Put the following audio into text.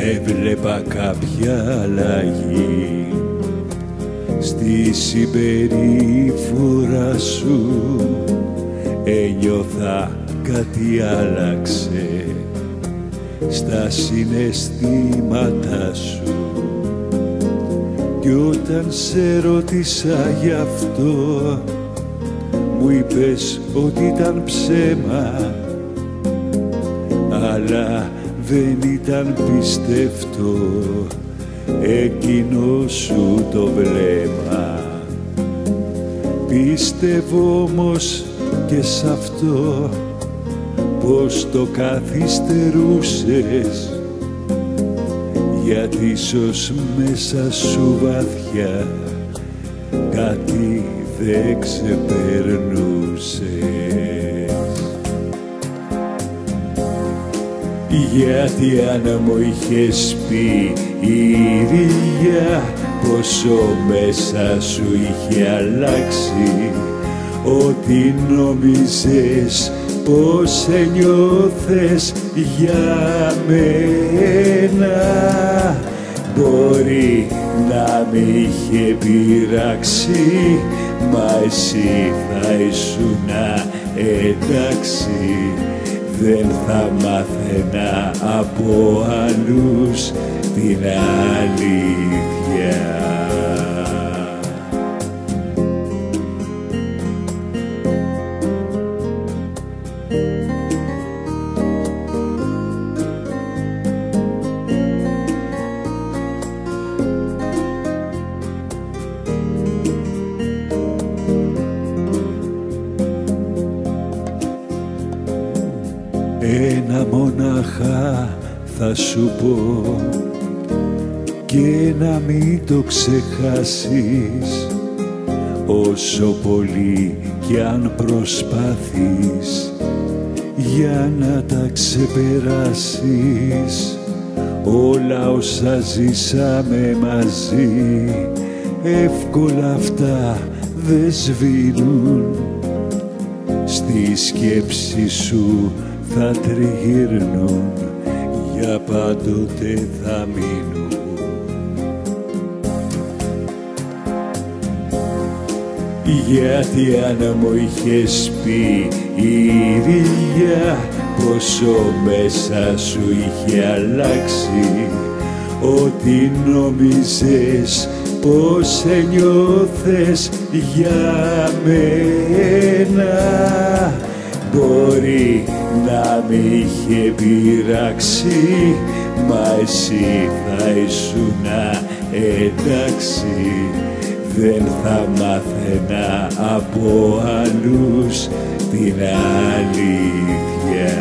έβλεπα κάποια αλλαγή στη συμπεριφορά σου. Ένιωθα κάτι άλλαξε στα συναισθήματά σου. Κι όταν σε ρώτησα γι' αυτό μου είπες ότι ήταν ψέμα. Αλλά δεν ήταν πιστευτό εκείνο σου το βλέμμα. Πίστευω όμως και σ' αυτό πως το καθυστερούσες. Γιατί ίσως μέσα σου βαθιά κάτι δεν ξεπερνούσες Γιατί αν μου είχες πει η ρίγια πόσο μέσα σου είχε αλλάξει. Ότι νόμιζες πως ένιωθες για μένα. Μπορεί να με είχε πειράξει μα εσύ θα ήσουν εντάξει δεν θα μάθαινα από άλλους την αλήθεια. Ένα μονάχα θα σου πω και να μην το ξεχάσεις. Όσο πολύ κι αν προσπάθεις για να τα ξεπεράσεις όλα όσα ζήσαμε μαζί εύκολα αυτά δεν σβήνουν. Στη σκέψη σου θα τριγύρνουν για πάντοτε θα μείνουν. Γιατί αν μου είχες πει η ρίγια πόσο μέσα σου είχε αλλάξει. Ότι νόμιζες πως ένιωθες για μένα να με είχε πειράξει μα εσύ θα ήσουν εντάξει. Δεν θα μάθαινα από άλλους την αλήθεια